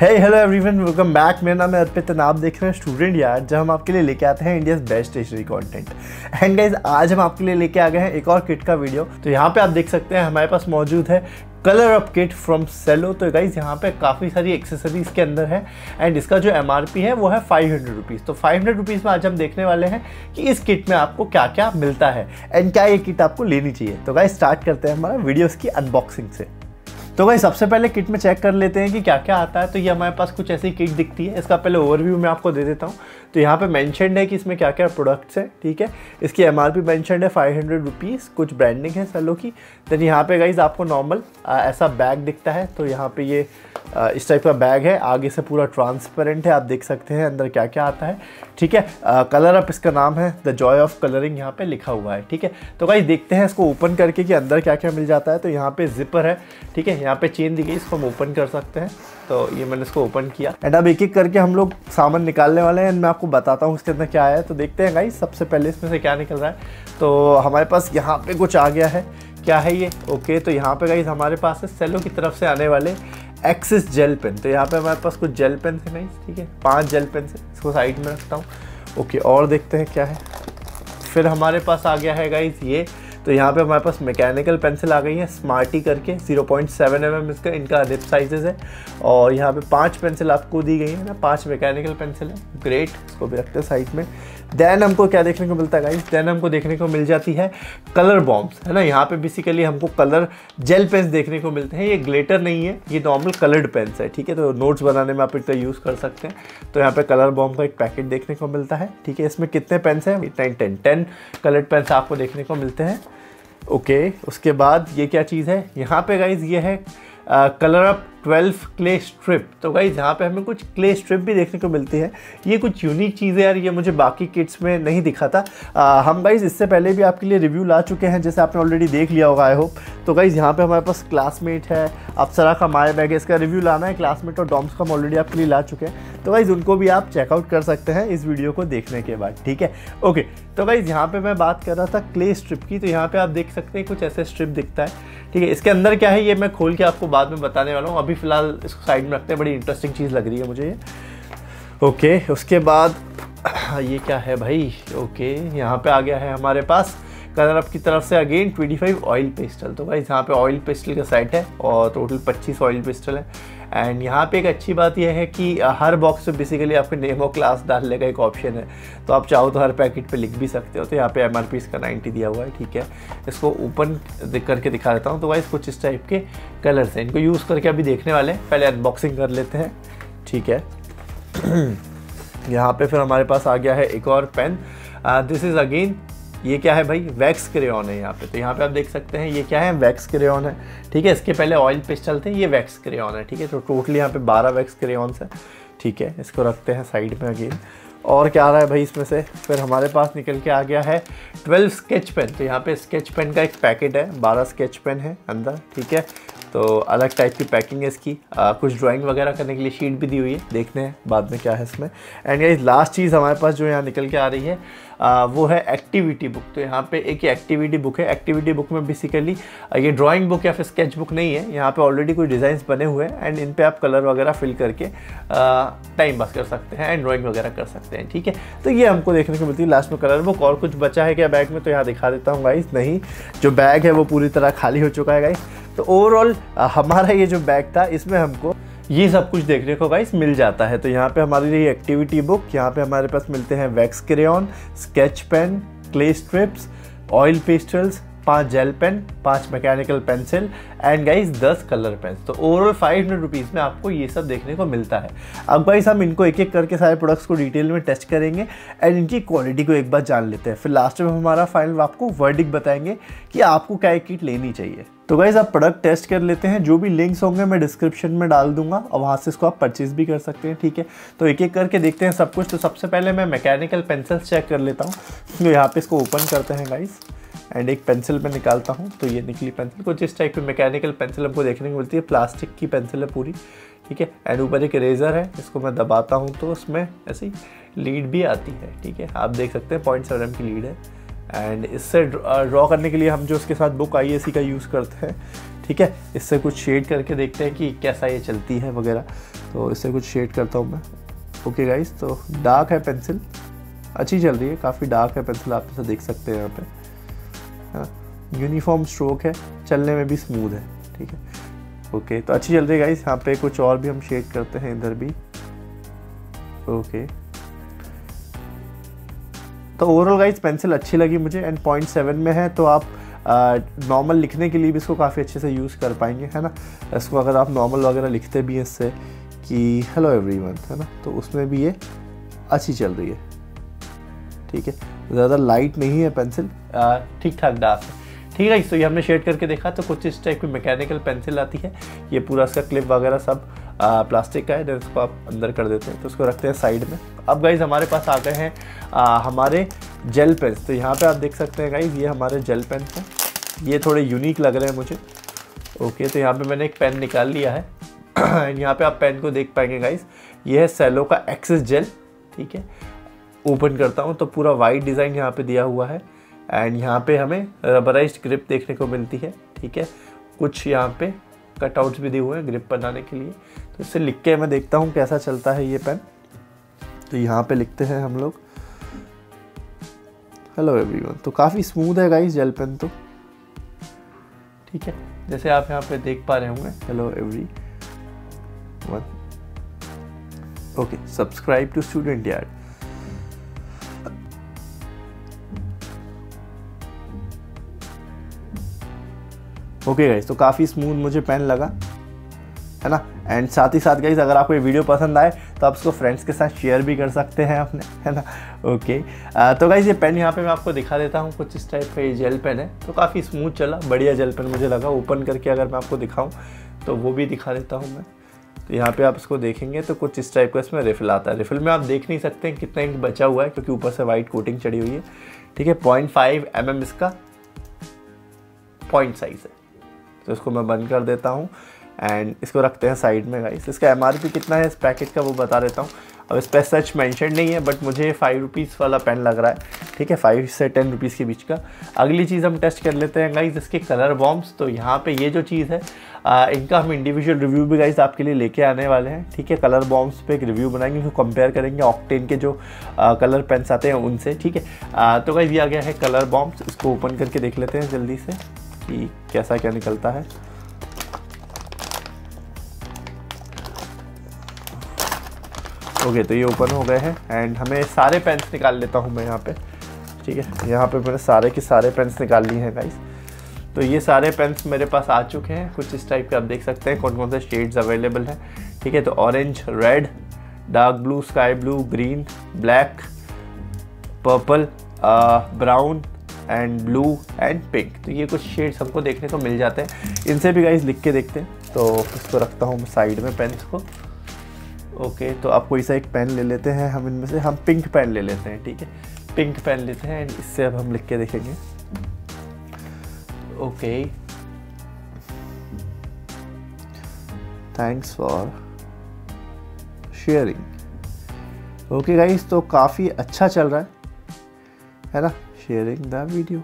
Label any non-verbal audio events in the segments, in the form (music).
Hey hello everyone welcome back मेरा नाम है अर्पित और आप देख रहे हैं स्टूडेंट यार जब हम आपके लिए लेके आते हैं India best stationery content and guys आज हम आपके लिए लेके आ गए हैं एक और किट का वीडियो तो यहाँ पे आप देख सकते हैं, हमारे पास मौजूद है colour up kit from Cello तो गाइज़ यहाँ पे काफ़ी सारी एक्सेसरीज के अंदर है एंड इसका जो एमआरपी है, वो है फाइव हंड्रेड रुपीज़ तो फाइव हंड्रेड रुपीज़ में आज हम देखने वाले हैं कि इस किट में आपको क्या क्या मिलता है एंड क्या ये किट आपको लेनी चाहिए. तो गाइज़ स्टार्ट करते हैं हमारा वीडियो की अनबॉक्सिंग से. तो भाई, सबसे पहले किट में चेक कर लेते हैं कि क्या क्या आता है। तो ये हमारे पास कुछ ऐसी किट दिखती है। इसका पहले ओवरव्यू मैं आपको दे देता हूँ। तो यहाँ पे मैंशनड है कि इसमें क्या क्या प्रोडक्ट्स हैं ठीक है? इसकी एम आर पी मैंशनड है फाइव हंड्रेड रुपीज़ कुछ ब्रांडिंग है सलो की। देन यहाँ पे गाइज़ आपको नॉर्मल ऐसा बैग दिखता है तो यहाँ पे ये आ, इस टाइप का बैग है। आगे से पूरा ट्रांसपेरेंट है आप देख सकते हैं अंदर क्या क्या आता है ठीक है? कलर अप इसका नाम है द जॉय ऑफ़ कलरिंग यहाँ पे लिखा हुआ है ठीक है? तो गाइज़ देखते हैं इसको ओपन करके कि अंदर क्या क्या मिल जाता है। तो यहाँ पे जिपर है ठीक है? यहाँ पे चेन दी गई इसको हम ओपन कर सकते हैं। तो ये मैंने इसको ओपन किया। एंड अब एक एक करके हम लोग सामान निकालने वाले हैं। मैं आपको बताता हूँ उसके अंदर क्या आया है। तो देखते हैं गाइस सबसे पहले इसमें से क्या निकल रहा है। तो हमारे पास यहाँ पे कुछ आ गया है। क्या है ये? ओके तो यहाँ पे गाइस हमारे पास है सेलो की तरफ़ से आने वाले एक्सिस जेल पेन तो यहाँ पे हमारे पास कुछ जेल पेन है गाइस ठीक है? पाँच जेल पेन से इसको साइड में रखता हूँ। ओके और देखते हैं क्या है। फिर हमारे पास आ गया है गाइज़ ये तो यहाँ पे हमारे पास मैकेनिकल पेंसिल आ गई है स्मार्टी करके 0.7 पॉइंट mm इसका, इनका रिप साइजेस है। और यहाँ पे पाँच पेंसिल आपको दी गई है ना? पाँच मैकेनिकल पेंसिल है। ग्रेट इसको भी रखते हैं साइड में। देन हमको क्या देखने को मिलता है गाइस देन हमको देखने को मिल जाती है कलर बॉम्ब्स है ना? यहाँ पे बेसिकली हमको कलर जेल पेन्स देखने को मिलते हैं। ये ग्लेटर नहीं है, ये नॉर्मल कलर्ड पेन्स है, ठीक है? तो नोट्स बनाने में आप इतना यूज़ कर सकते हैं। तो यहाँ पे कलर बॉम्ब का एक पैकेट देखने को मिलता है, ठीक है? इसमें कितने पेन्स हैं? Ten ten ten coloured pens आपको देखने को मिलते हैं। ओके उसके बाद ये क्या चीज़ है? यहाँ पे गाइज़ ये है colour up twelve clay strip. तो गाइज़ यहाँ पे हमें कुछ क्ले स्ट्रिप भी देखने को मिलती है। ये कुछ यूनिक चीज़ यार ये मुझे बाकी किट्स में नहीं दिखा था आ, हम गाइज़ इससे पहले भी आपके लिए रिव्यू ला चुके हैं जैसे आपने ऑलरेडी देख लिया होगा आई होप तो गाइज़ यहाँ पे हमारे पास क्लासमेट है अपसरा का माया बैग है इसका रिव्यू लाना है। क्लासमेट और डॉम्स का हम ऑलरेडी आपके लिए ला चुके हैं। तो गाइज़ उनको भी आप चेकआउट कर सकते हैं इस वीडियो को देखने के बाद ठीक है? ओके तो गाइज़ यहाँ पर मैं बात कर रहा था क्ले स्ट्रिप की। तो यहाँ पर आप देख सकते हैं कुछ ऐसे स्ट्रिप दिखता है। ठीक है, इसके अंदर क्या है, ये मैं खोल के आपको बाद में बताने वाला हूँ। अभी फ़िलहाल इसको साइड में रखते हैं, बड़ी इंटरेस्टिंग चीज़ लग रही है मुझे ये। ओके उसके बाद, (clears throat) ये क्या है भाई? ओके यहाँ पे आ गया है हमारे पास कलर अप की तरफ़ से अगेन 25 ऑयल पिस्टल तो भाई, यहाँ पे ऑयल पिस्टल का सेट है और टोटल 25 ऑयल पिस्टल है। एंड यहाँ पे एक अच्छी बात यह है कि हर बॉक्स में बेसिकली आपके नेम और क्लास डालने का एक ऑप्शन है। तो आप चाहो तो हर पैकेट पे लिख भी सकते हो। तो यहाँ पे एम आर इसका 90 दिया हुआ है, ठीक है। इसको ओपन करके दिखा देता हूँ। तो भाई कुछ इस टाइप के कलर्स हैं। इनको यूज़ करके अभी देखने वाले हैं। पहले अनबॉक्सिंग कर लेते हैं, ठीक है। (clears throat) यहाँ पे फिर हमारे पास आ गया है एक और पेन दिस इज़ अगेन ये क्या है भाई? वैक्स क्रेन है यहाँ पे। तो यहाँ पे आप देख सकते हैं ये क्या है? वैक्स क्रेन है। ठीक है इसके पहले ऑयल पिस्टल थे ये वैक्स क्रेन है। ठीक है तो टोटली यहाँ पे बारह वैक्स क्रेन्स है। ठीक है इसको रखते हैं साइड में अगेन और क्या आ रहा है भाई इसमें से? फिर हमारे पास निकल के आ गया है 12 स्केच पेन तो यहाँ पे स्केच पेन का एक पैकेट है 12 स्केच पेन है अंदर। ठीक है तो अलग टाइप की पैकिंग है इसकी। आ, कुछ ड्राइंग वगैरह करने के लिए शीट भी दी हुई है। देखने हैं बाद में क्या है इसमें। एंड ये लास्ट चीज़ हमारे पास जो यहाँ निकल के आ रही है आ, वो है एक्टिविटी बुक तो यहाँ पे एक एक्टिविटी बुक है। एक्टिविटी बुक में बेसिकली ये ड्राइंग बुक या फिर स्केच बुक नहीं है। यहाँ पे ऑलरेडी कुछ डिज़ाइंस बने हुए हैं एंड इन पे आप कलर वगैरह फिल करके टाइम पास कर सकते हैं एंड ड्राइंग वगैरह कर सकते हैं ठीक है? तो ये हमको देखने को मिलती है लास्ट में कलर बुक और कुछ बचा है क्या बैग में? तो यहाँ दिखा देता हूँ गाइस नहीं जो बैग है वो पूरी तरह खाली हो चुका है गाइस तो ओवरऑल हमारा ये जो बैग था इसमें हमको ये सब कुछ देखने को गाइस मिल जाता है। तो यहाँ पे हमारी रही एक्टिविटी बुक यहाँ पे हमारे पास मिलते हैं wax crayon sketch pen clay strips oil pastels पाँच जेल पेन पाँच मैकेनिकल पेंसिल एंड गाइस दस कलर पेन तो ओवरऑल फाइव हंड्रेड रुपीज़ में आपको ये सब देखने को मिलता है। अब गाइस हम इनको एक एक करके सारे प्रोडक्ट्स को डिटेल में टेस्ट करेंगे एंड इनकी क्वालिटी को एक बार जान लेते हैं। फिर लास्ट में हमारा फाइनल आपको वर्डिक बताएँगे कि आपको क्या किट लेनी चाहिए। तो गाइज़ आप प्रोडक्ट टेस्ट कर लेते हैं। जो भी लिंक्स होंगे मैं डिस्क्रिप्शन में डाल दूँगा। और वहाँ से इसको आप परचेज भी कर सकते हैं, ठीक है? तो एक एक करके देखते हैं सब कुछ। तो सबसे पहले मैं मैकेनिकल पेंसिल्स चेक कर लेता हूँ। तो यहाँ पे इसको ओपन करते हैं गाइज़ एंड एक पेंसिल में निकालता हूँ तो ये निकली पेंसिल कुछ इस टाइप की मैकेनिकल पेंसिल हमको देखने को मिलती है। प्लास्टिक की पेंसिल है पूरी, ठीक है? एंड ऊपर एक इरेज़र है, इसको मैं दबाता हूँ तो उसमें ऐसी लीड भी आती है, ठीक है? आप देख सकते हैं पॉइंट सेवन की लीड है। एंड इससे ड्रॉ करने के लिए हम जो उसके साथ बुक आई का यूज़ करते हैं, ठीक है? इससे कुछ शेड करके देखते हैं कि कैसा ये चलती है वगैरह। तो इससे कुछ शेड करता हूँ मैं। ओके गाइस तो डार्क है पेंसिल अच्छी चल रही है, काफ़ी डार्क है पेंसिल आप इसे देख सकते हैं यहाँ पे। हाँ यूनिफॉर्म स्ट्रोक है, चलने में भी स्मूथ है, ठीक है। ओके तो अच्छी चल रही है गाइस यहाँ पे कुछ और भी हम शेड करते हैं इधर भी। ओके तो ओवरऑल गाइस पेंसिल अच्छी लगी मुझे एंड पॉइंट सेवन में है तो आप नॉर्मल लिखने के लिए भी इसको काफ़ी अच्छे से यूज़ कर पाएँगे, है ना? इसको अगर आप नॉर्मल वगैरह लिखते भी हैं इससे कि हेलो एवरीवन है ना? तो उसमें भी ये अच्छी चल रही है। ठीक है? ज़्यादा लाइट नहीं है पेंसिल ठीक ठाक डार्क है। ठीक है तो ये हमने शेड करके देखा तो कुछ इस टाइप की मैकेनिकल पेंसिल आती है। ये पूरा इसका क्लिप वगैरह सब आ, प्लास्टिक का है देन उसको आप अंदर कर देते हैं तो उसको रखते हैं साइड में। अब गाइज़ हमारे पास आ गए हैं आ, हमारे जेल पेन्स तो यहाँ पे आप देख सकते हैं गाइज़ ये हमारे जेल पेन हैं। ये थोड़े यूनिक लग रहे हैं मुझे। ओके तो यहाँ पे मैंने एक पेन निकाल लिया है। (clears throat) यहाँ पे आप पेन को देख पाएँगे गाइज़ ये है सेलो का एक्सेस जेल ठीक है? ओपन करता हूँ तो पूरा वाइट डिज़ाइन यहाँ पे दिया हुआ है। एंड यहाँ पे हमें रबराइज ग्रिप देखने को मिलती है, ठीक है? कुछ यहाँ पे कटआउट्स भी दिए हुए हैं ग्रिप बनाने के लिए। तो इससे लिख के मैं देखता हूँ कैसा चलता है ये पेन तो यहाँ पे लिखते हैं हम लोग। हेलो एवरीवन तो काफ़ी स्मूथ है गाइस जेल पेन तो। ठीक है, जैसे आप यहाँ पे देख पा रहे होंगे। Hello everyone okay subscribe to student yard okay guys तो काफ़ी स्मूथ मुझे पेन लगा है ना? एंड साथ ही साथ गाइज़ अगर आपको ये वीडियो पसंद आए तो आप उसको फ्रेंड्स के साथ शेयर भी कर सकते हैं अपने है ना? ओके आ, तो गाइज़ ये पेन यहाँ पे मैं आपको दिखा देता हूँ कुछ इस टाइप का ये जेल पेन है। तो काफ़ी स्मूथ चला बढ़िया जेल पेन मुझे लगा। ओपन करके अगर मैं आपको दिखाऊँ तो वो भी दिखा देता हूँ मैं। तो यहाँ पे आप इसको देखेंगे तो कुछ इस टाइप का इसमें रिफिल आता है। रिफिल में आप देख नहीं सकते हैं कितना इंक बचा हुआ है क्योंकि ऊपर से वाइट कोटिंग चढ़ी हुई है। ठीक है पॉइंट फाइव एम एम इसका पॉइंट साइज़ है। तो इसको मैं बंद कर देता हूँ एंड इसको रखते हैं साइड में गाइस इसका एमआरपी कितना है? इस पैकेट का वो बता देता हूँ। अब इस पर सच मैंशन नहीं है बट मुझे फाइव रुपीज़ वाला पेन लग रहा है। ठीक है? फाइव से टेन रुपीज़ के बीच का। अगली चीज़ हम टेस्ट कर लेते हैं गाइज़ इसके कलर बॉम्ब्स तो यहाँ पे ये जो चीज़ है आ, इनका हम इंडिविजुअल रिव्यू भी गाइज़ आपके लिए लेके आने वाले हैं। ठीक है? कलर बॉम्ब्स पे एक रिव्यू बनाएँगे उसको कंपेयर करेंगे ऑक्टेन के जो आ, कलर पेन्स आते हैं उनसे। ठीक है? आ, तो गाइज़ ये आ गया है कलर बॉम्ब्स इसको ओपन करके देख लेते हैं जल्दी से। कि कैसा क्या निकलता है। ओके तो ये ओपन हो गए हैं एंड हमें सारे पेन्स निकाल लेता हूँ मैं यहाँ पे। ठीक है, यहाँ पे मैंने सारे के सारे पेन्स निकाल लिए हैं गाइस तो ये सारे पेन्स मेरे पास आ चुके हैं, कुछ इस टाइप के आप देख सकते हैं कौन कौन से शेड्स अवेलेबल हैं। ठीक है तो orange red dark blue sky blue green black purple brown and blue and pink तो ये कुछ शेड्स हमको देखने को मिल जाते हैं। इनसे भी गाइज़ लिख के देखते हैं। तो इसको रखता हूँ साइड में पेन्स को। ओके तो आप कोई सा एक पेन ले लेते हैं। हम इनमें से, हम पिंक पेन ले लेते हैं, ठीक है? पिंक पेन लेते हैं एंड इससे अब हम लिख के देखेंगे। Okay thanks for sharing okay guys तो काफ़ी अच्छा चल रहा है। है ना? शेयरिंग द वीडियो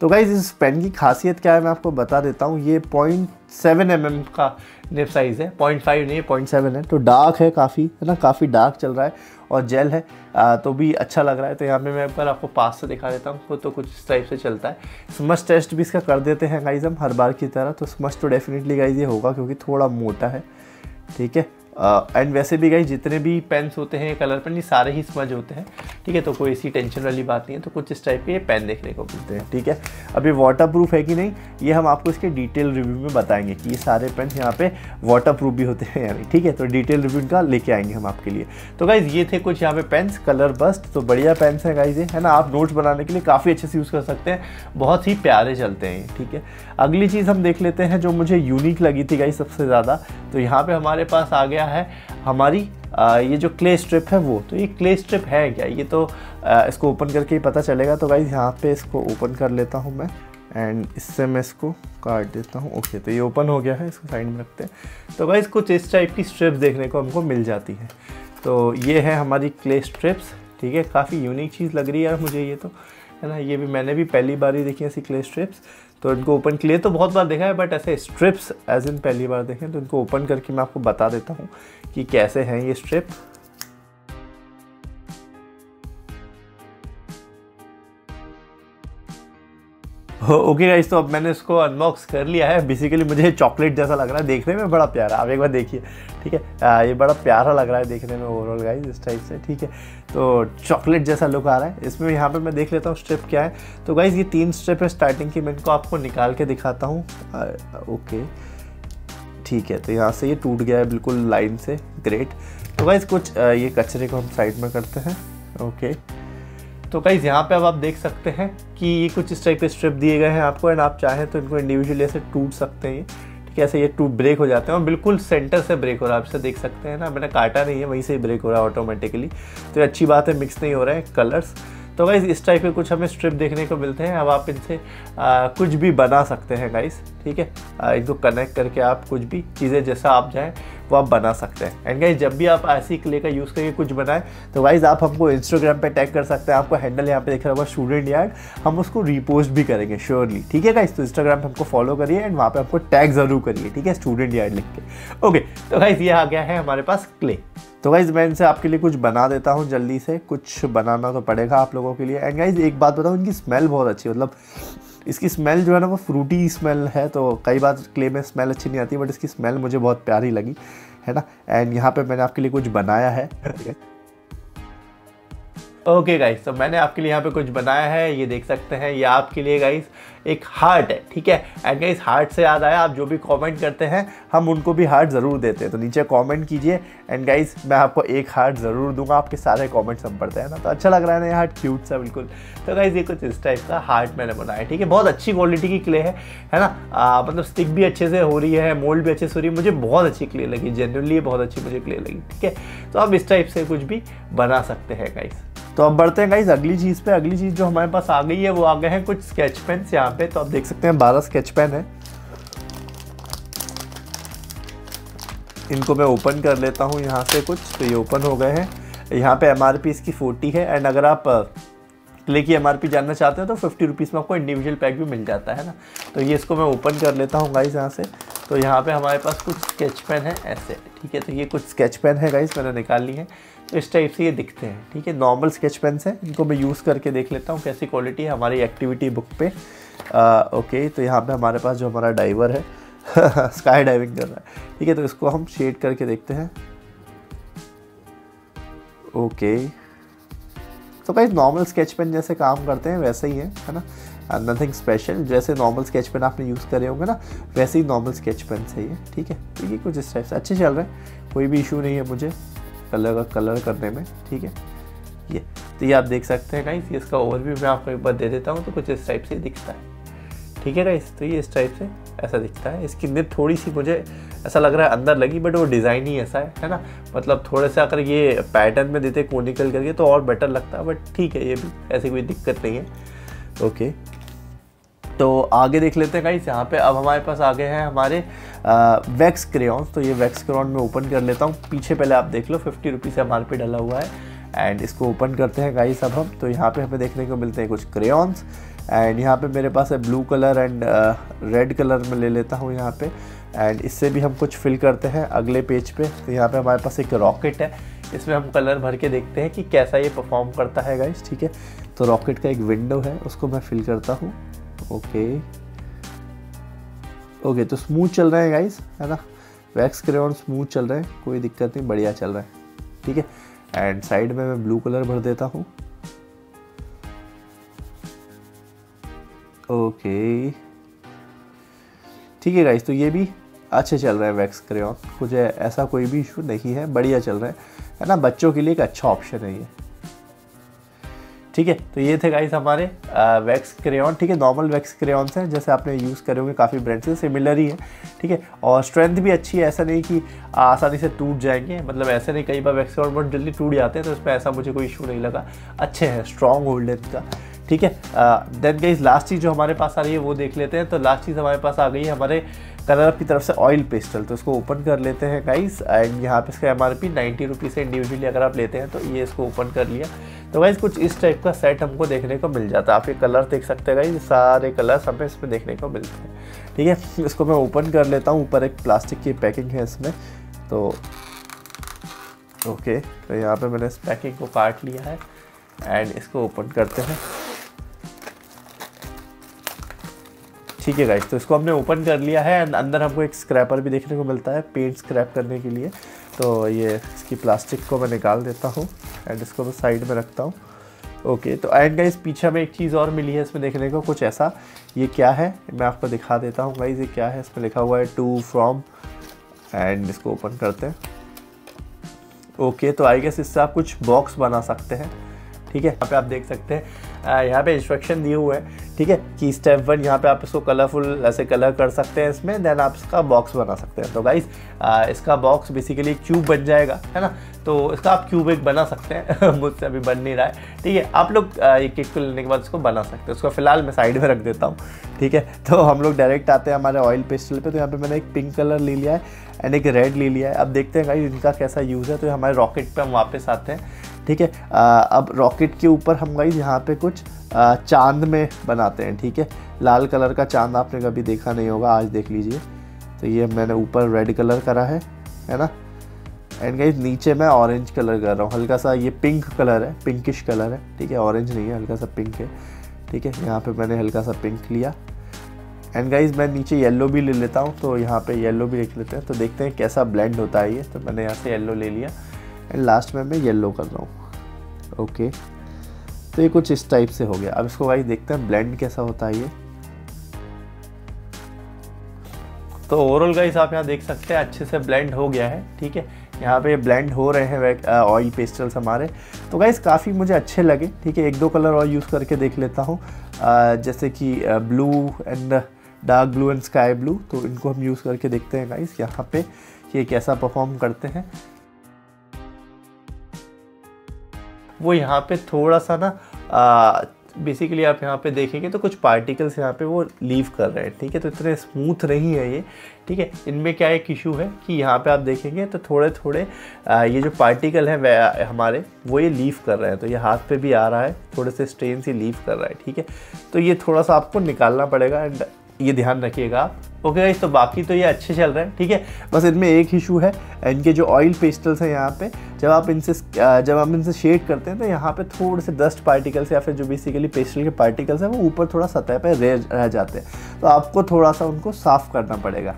तो गाइज़ इस पेन की खासियत क्या है मैं आपको बता देता हूँ ये पॉइंट सेवन एम एम का निप साइज़ है। पॉइंट फाइव नहीं पॉइंट सेवन है। तो डार्क है काफ़ी है ना? काफ़ी डार्क चल रहा है और जेल है। आ, तो भी अच्छा लग रहा है। तो यहाँ पे मैं बार आपको पास से दिखा देता हूँ वो तो कुछ इस टाइप से चलता है। स्मच टेस्ट भी इसका कर देते हैं गाइज़ हम हर बार की तरह। तो स्मच तो डेफिनेटली गाइज़ ये होगा क्योंकि थोड़ा मोटा है। ठीक है? एंड uh, वैसे भी गई जितने भी पेन्स होते हैं कलर पेन ये सारे ही स्मज होते हैं ठीक है? तो कोई ऐसी टेंशन वाली बात नहीं है तो कुछ इस टाइप के पेन देखने को मिलते हैं ठीक है? अभी वाटर प्रूफ है कि नहीं? ये हम आपको इसके डिटेल रिव्यू में बताएँगे कि ये सारे पेन यहाँ पे वाटर प्रूफ भी होते हैं यानी ठीक है? तो डिटेल रिव्यू का लेके आएँगे हम आपके लिए। तो गाइज़ ये थे कुछ यहाँ पे पेन्स कलर बस्ट तो बढ़िया पेन्स हैं गाइज़ ये है ना? आप नोट्स बनाने के लिए काफ़ी अच्छे से यूज़ कर सकते हैं बहुत ही प्यारे चलते हैं ठीक है? अगली चीज़ हम देख लेते हैं जो मुझे यूनिक लगी थी गाइज़ सबसे ज़्यादा तो यहाँ पर हमारे पास आ गया है? हमारी आ, ये जो क्ले स्ट्रिप है वो तो ये क्ले स्ट्रिप है क्या? ये तो आ, इसको ओपन करके ही पता चलेगा। तो गाइज़ यहाँ पे इसको ओपन कर लेता हूँ मैं एंड इससे मैं इसको काट देता हूँ। ओके तो ये ओपन हो गया है इसको साइड में रखते हैं। तो गाइज़ कुछ इस टाइप की स्ट्रिप्स देखने को हमको मिल जाती है। तो ये है हमारी क्ले स्ट्रिप्स ठीक है? काफ़ी यूनिक चीज़ लग रही है यार मुझे ये तो है ना? ये भी मैंने भी पहली बार ही देखी ऐसी क्ले स्ट्रिप्स तो इनको ओपन के लिए तो बहुत बार देखा है बट ऐसे स्ट्रिप्स एज इन पहली बार देखें तो इनको ओपन करके मैं आपको बता देता हूँ कि कैसे हैं ये स्ट्रिप ओके गाइस तो अब मैंने इसको अनबॉक्स कर लिया है। बेसिकली मुझे चॉकलेट जैसा लग रहा है देखने में बड़ा प्यारा। आप एक बार देखिए ठीक है? आ, ये बड़ा प्यारा लग रहा है देखने में ओवरऑल गाइस इस टाइप से ठीक है? तो चॉकलेट जैसा लुक आ रहा है। इसमें यहाँ पे मैं देख लेता हूँ स्ट्रिप क्या है। तो गाइज़ ये तीन स्ट्रिप है स्टार्टिंग की मैं इनको आपको निकाल के दिखाता हूँ। ओके ठीक है तो यहाँ से ये टूट गया है बिल्कुल लाइन से ग्रेट तो गाइज़ कुछ ये कचरे को हम साइड में करते हैं। ओके तो गाइज़ यहाँ पे अब आप देख सकते हैं कि ये कुछ इस टाइप के स्ट्रिप दिए गए हैं आपको एंड आप चाहें तो इनको इंडिविजुअली ऐसे टूट सकते हैं। ठीक है, ऐसे ये टूट ब्रेक हो जाते हैं और बिल्कुल सेंटर से ब्रेक हो रहा है। आप इसे देख सकते हैं ना, मैंने काटा नहीं है, वहीं से ही ब्रेक हो रहा है ऑटोमेटिकली तो ये अच्छी बात है मिक्स नहीं हो रहा है कलर्स तो गाइज़ इस टाइप के कुछ हमें स्ट्रिप देखने को मिलते हैं। अब आप इनसे कुछ भी बना सकते हैं गाइस ठीक है इनको कनेक्ट करके आप कुछ भी चीज़ें, जैसा आप जाएँ वो आप बना सकते हैं। एंड गाइज़ जब भी आप ऐसी क्ले का यूज़ करके कुछ बनाएँ तो वाइज आप हमको इंस्टाग्राम पे टैग कर सकते हैं। आपको हैंडल यहाँ पे दिख रहा होगा स्टूडेंट यार्ड हम उसको रिपोस्ट भी करेंगे श्योरली ठीक है गाइज़ तो इंस्टाग्राम पे हमको फॉलो करिए एंड वहाँ पे आपको टैग ज़रूर करिए। ठीक है? स्टूडेंट यार्ड लिख के। ओके तो गाइज़ ये आ गया है हमारे पास क्ले तो गाइज़ मैं इनसे आपके लिए कुछ बना देता हूँ, जल्दी से। कुछ बनाना तो पड़ेगा आप लोगों के लिए। एंड गाइज़ एक बात बताऊँ, इनकी स्मेल बहुत अच्छी मतलब इसकी स्मेल जो है ना, वो फ्रूटी स्मेल है तो कई बार क्ले में स्मेल अच्छी नहीं आती बट इसकी स्मेल मुझे बहुत प्यारी लगी, है ना? एंड यहाँ पे मैंने आपके लिए कुछ बनाया है। ओके गाइस तो मैंने आपके लिए यहाँ पे कुछ बनाया है ये देख सकते हैं ये आपके लिए गाइस एक हार्ट है ठीक है? एंड गाइस हार्ट से याद आया आप जो भी कमेंट करते हैं हम उनको भी हार्ट ज़रूर देते हैं। तो नीचे कमेंट कीजिए एंड गाइस मैं आपको एक हार्ट ज़रूर दूँगा आपके सारे कमेंट्स हम पढ़ते हैं ना? तो अच्छा लग रहा है ना ये हार्ट क्यूट सा बिल्कुल। तो गाइस ये कुछ इस टाइप का हार्ट मैंने बनाया ठीक है? बहुत अच्छी क्वालिटी की क्ले है है ना? आ, मतलब स्टिक भी अच्छे से हो रही है मोल्ड भी अच्छे से हो रही है मुझे बहुत अच्छी क्ले लगी जेनरली बहुत अच्छी मुझे क्ले लगी ठीक है? तो आप इस टाइप से कुछ भी बना सकते हैं गाइस तो अब बढ़ते हैं गाइज़ अगली चीज़ पे। अगली चीज़ जो हमारे पास आ गई है, वो आ गए हैं कुछ स्केच पेन यहाँ पे। तो आप देख सकते हैं, बारह स्केच पेन है। इनको मैं ओपन कर लेता हूँ यहाँ से कुछ। तो ये ओपन हो गए हैं। यहाँ पे एमआरपी इसकी फोर्टी है। एंड अगर आप क्ले की एम जानना चाहते हैं तो फिफ्टी रुपीज़ में आपको इंडिविजुअल पैक भी मिल जाता है ना। तो ये इसको मैं ओपन कर लेता हूँ गाइज़ यहाँ से। तो यहाँ पे हमारे पास कुछ स्केच पेन है ऐसे ठीक है? तो ये कुछ स्केच पेन है गाइज़ मैंने निकाल ली है। तो इस टाइप से ये दिखते हैं ठीक है? नॉर्मल स्केच पेन हैं इनको मैं यूज़ करके देख लेता हूँ कैसी क्वालिटी है हमारी एक्टिविटी बुक पे। आ, ओके तो यहाँ पे हमारे पास जो हमारा डाइवर है (laughs) स्काई डाइविंग कर रहा है ठीक है? तो इसको हम शेड करके देखते हैं। ओके तो कहीं नॉर्मल स्केच पेन जैसे काम करते हैं वैसे ही है है ना? नथिंग स्पेशल जैसे नॉर्मल स्केच पेन आपने यूज़ करे होंगे ना, वैसे ही नॉर्मल स्केच पेन से ही है, ठीक है? तो ये कुछ इस टाइप से। अच्छे चल रहे हैं, कोई भी इशू नहीं है मुझे कलर का कलर करने में, ठीक है? ये तो ये आप देख सकते हैं गाइस ये इसका ओवरव्यू मैं आपको एक बार दे देता हूँ तो कुछ इस टाइप से दिखता है। ठीक है गाइस तो ये इस टाइप से ऐसा दिखता है। इसकी निप थोड़ी सी मुझे ऐसा लग रहा है अंदर लगी बट वो डिज़ाइन ही ऐसा है है ना? मतलब थोड़े से अगर ये पैटर्न में देते कोनिकल करके तो और बेटर लगता है बट ठीक है, ये भी ऐसी कोई दिक्कत नहीं है। ओके तो आगे देख लेते हैं गाइस यहाँ पे अब हमारे पास आगे हैं हमारे आ, वैक्स क्रेयॉन्स तो ये वैक्स क्रेयॉन में ओपन कर लेता हूँ। पीछे पहले आप देख लो फिफ्टी रुपीज़ एम पे डला हुआ है। एंड इसको ओपन करते हैं गाइस अब हम। तो यहाँ पे हमें देखने को मिलते हैं कुछ क्रेयॉन्स एंड यहाँ पे मेरे पास है blue colour and red colour में ले लेता हूँ यहाँ पे। एंड इससे भी हम कुछ फिल करते हैं अगले पेज पे। तो यहाँ पे हमारे पास एक रॉकेट है। इसमें हम कलर भर के देखते हैं कि कैसा ये परफॉर्म करता है गाइस ठीक है? तो रॉकेट का एक विंडो है उसको मैं फिल करता हूँ। ओके। ओके तो स्मूथ चल रहे हैं गाइस है ना? वैक्स क्रेन स्मूथ चल रहे हैं, कोई दिक्कत नहीं, बढ़िया चल रहा है, ठीक है? एंड साइड में मैं ब्लू कलर भर देता हूँ। ओके। ठीक है गाइस तो ये भी अच्छे चल रहे हैं वैक्स क्रेन मुझे ऐसा कोई भी इशू नहीं है, बढ़िया चल रहा है है ना? बच्चों के लिए एक अच्छा ऑप्शन है ये। ठीक है? तो ये थे गाइस हमारे वैक्स क्रेन ठीक है? नॉर्मल वैक्स क्रेयॉन्स हैं, जैसे आपने यूज़ करे होंगे काफ़ी ब्रांड से सिमिलर ही है, ठीक है? और स्ट्रेंथ भी अच्छी है, ऐसा नहीं कि आसानी से टूट जाएँगे मतलब ऐसे नहीं, कई बार वैक्स क्रेन बहुत जल्दी टूट जाते हैं तो इसमें ऐसा मुझे कोई इशू नहीं लगा। अच्छे हैं स्ट्रॉन्ग होल्ड है इनका ठीक है? देन गाइज़ लास्ट चीज़ जो हमारे पास आ रही है, वो देख लेते हैं। तो लास्ट चीज़ हमारे पास आ गई है, हमारे कलर की तरफ़ से ऑयल पेस्टल तो इसको ओपन कर लेते हैं गाइस एंड यहाँ पे इसका M R P ninety rupees से इंडिविजुअली अगर आप लेते हैं तो ये इसको ओपन कर लिया। तो गाइस कुछ इस टाइप का सेट हमको देखने को मिल जाता है। आप ये कलर देख सकते हैं गाइस सारे कलर्स हमें इसमें देखने को मिलते हैं। ठीक है, इसको मैं ओपन कर लेता हूँ, ऊपर एक प्लास्टिक की पैकिंग है इसमें। तो ओके तो यहाँ पर मैंने इस पैकिंग को काट लिया है एंड इसको ओपन करते हैं। ठीक है गाइज़ तो इसको हमने ओपन कर लिया है एंड अंदर हमको एक स्क्रैपर भी देखने को मिलता है पेंट स्क्रैप करने के लिए। तो ये इसकी प्लास्टिक को मैं निकाल देता हूँ एंड इसको मैं साइड में रखता हूँ। ओके तो एंड गाइज़ पीछे हमें एक चीज़ और मिली है इसमें देखने को, कुछ ऐसा। ये क्या है? मैं आपको दिखा देता हूँ गाइज़ ये क्या है? इसमें लिखा हुआ है टू फ्रॉम एंड इसको ओपन करते हैं। ओके तो आई गेस इससे आप कुछ बॉक्स बना सकते हैं। ठीक है, यहाँ पे आप देख सकते हैं। यहाँ पे इंस्ट्रक्शन दिए हुए हैं। ठीक है? कि स्टेप वन यहाँ पे आप इसको कलरफुल ऐसे कलर कर सकते हैं इसमें देन आप इसका बॉक्स बना सकते हैं। तो गाइस इसका बॉक्स बेसिकली क्यूब बन जाएगा, है ना? तो इसका आप क्यूब एक बना सकते हैं। (laughs) मुझसे अभी बन नहीं रहा है। ठीक है, आप लोग ये किट को लेने के बाद इसको बना सकते हैं। उसको फ़िलहाल मैं साइड में रख देता हूँ। ठीक है? तो हम लोग डायरेक्ट आते हैं हमारे ऑयल पेस्टल पे। तो यहाँ पे मैंने एक पिंक कलर ले लिया है एंड एक रेड ले लिया है। अब देखते हैं भाई इनका कैसा यूज़ है। तो हमारे रॉकेट पे हम वापस आते हैं। ठीक है? अब रॉकेट के ऊपर हम गाइज़ यहाँ पे कुछ चाँद में बनाते हैं, ठीक है? लाल कलर का चाँद आपने कभी देखा नहीं होगा, आज देख लीजिए। तो ये मैंने ऊपर रेड कलर करा है है ना? एंड गाइज़ नीचे मैं ऑरेंज कलर कर रहा हूँ। हल्का सा ये पिंक कलर है पिंकिश कलर है, ठीक है? ऑरेंज नहीं है, हल्का सा पिंक है, ठीक है? यहाँ पे मैंने हल्का सा पिंक लिया। एंड गाइज़ मैं नीचे येलो भी ले लेता हूँ तो यहाँ पे येलो भी देख लेते हैं। तो देखते हैं कैसा ब्लेंड होता है ये। तो मैंने यहाँ से येलो ले लिया। एंड लास्ट में मैं येलो कर रहा हूँ। ओके तो ये कुछ इस टाइप से हो गया। अब इसको गाइज़ देखते हैं ब्लेंड कैसा होता है ये। तो ओवरऑल गाइस आप यहाँ देख सकते हैं, अच्छे से ब्लेंड हो गया है, ठीक है? यहाँ पे ब्लेंड हो रहे हैं ऑयल पेस्टल्स हमारे। तो गाइस काफ़ी मुझे अच्छे लगे, ठीक है? एक दो कलर और यूज़ करके देख लेता हूँ। जैसे कि blue and dark blue and sky blue तो इनको हम यूज़ करके देखते हैं गाइस यहाँ पे ये कैसा परफॉर्म करते हैं। वो यहाँ पे थोड़ा सा ना बेसिकली आप यहाँ पे देखेंगे तो कुछ पार्टिकल्स यहाँ पे वो लीव कर रहे हैं ठीक है? तो इतने स्मूथ नहीं है ये ठीक है? इनमें क्या एक इशू है कि यहाँ पे आप देखेंगे तो थोड़े थोड़े आ, ये जो पार्टिकल हैं हमारे वो ये लीव कर रहे हैं। तो ये हाथ पे भी आ रहा है थोड़े से स्ट्रेन से लीव कर रहा है ठीक है? तो ये थोड़ा सा आपको निकालना पड़ेगा एंड ये ध्यान रखिएगा आप। ओके गाइस तो बाकी तो ये अच्छे चल रहे हैं, ठीक है? बस इनमें एक इशू है, इनके जो ऑयल पेस्टल्स हैं यहाँ पे, जब आप इनसे जब आप इनसे शेड करते हैं तो यहाँ पे थोड़े से डस्ट पार्टिकल्स या फिर जो बेसिकली पेस्टल के पार्टिकल्स हैं, वो ऊपर थोड़ा सतह पे रह रह जाते हैं। तो आपको थोड़ा सा उनको साफ़ करना पड़ेगा।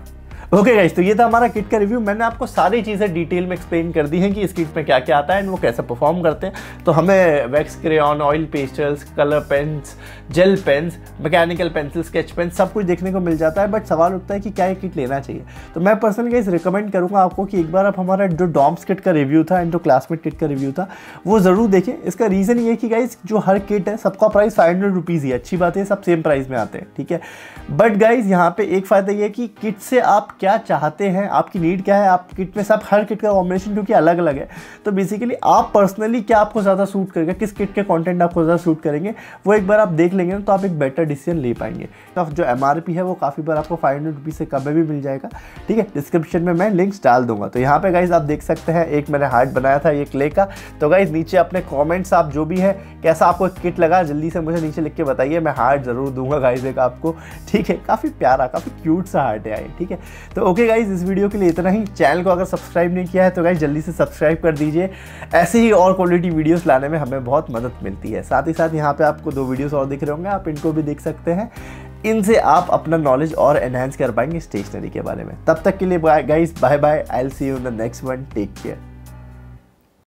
ओके गाइस तो ये था हमारा किट का रिव्यू मैंने आपको सारी चीज़ें डिटेल में एक्सप्लेन कर दी हैं कि इस किट में क्या क्या आता है एंड वो कैसे परफॉर्म करते हैं. तो हमें wax crayon oil pastels colour pens gel pens mechanical pencil sketch pen सब कुछ देखने को मिल जाता है. बट सवाल उठता है कि क्या ये किट लेना चाहिए? तो मैं पर्सनली गाइस रिकमेंड करूँगा आपको कि एक बार आप हमारा जो डॉम्स किट का रिव्यू था एंड जो क्लासमेट किट का रिव्यू था, वो ज़रूर देखें. इसका रीज़न ये कि गाइज़ जो हर किट है, सबका प्राइस फाइव हंड्रेड रुपीज़ ही अच्छी बात है, सब सेम प्राइस में आते हैं, ठीक है? बट गाइज़ यहाँ पर एक फ़ायदा ये है कि किट से आप क्या चाहते हैं, आपकी नीड क्या है, आप किट में सब हर किट का कॉम्बिनेशन क्योंकि अलग अलग है। तो बेसिकली आप पर्सनली क्या आपको ज़्यादा सूट करेगा, किस किट के कॉन्टेंट आपको ज़्यादा सूट करेंगे, वो एक बार आप देख लेंगे ना तो आप एक बेटर डिसीज़न ले पाएँगे। तो जो एमआरपी है, वो काफ़ी बार आपको फाइव हंड्रेड से कम भी मिल जाएगा। ठीक है डिस्क्रिप्शन में मैं लिंक्स डाल दूँगा। तो यहाँ पे गाइज़ आप देख सकते हैं, एक मैंने हार्ट बनाया था ये क्ले का। तो गाइज़ नीचे अपने कॉमेंट्स आप जो भी है, कैसा आपको किट लगा, जल्दी से मुझे नीचे लिख के बताइए, मैं हार्ट ज़रूर दूँगा गाइज़ एक आपको। ठीक है, काफ़ी प्यारा, काफ़ी क्यूट सा हार्ट है ठीक है। तो ओके गाइज़ इस वीडियो के लिए इतना ही। चैनल को अगर सब्सक्राइब नहीं किया है तो गाइज़ जल्दी से सब्सक्राइब कर दीजिए। ऐसे ही और क्वालिटी वीडियोस लाने में हमें बहुत मदद मिलती है। साथ ही साथ यहाँ पे आपको दो वीडियोस और दिख रहे होंगे, आप इनको भी देख सकते हैं। इनसे आप अपना नॉलेज और एनहेंस कर पाएँगे स्टेशनरी के बारे में। तब तक के लिए guys bye bye I see you in the next one take care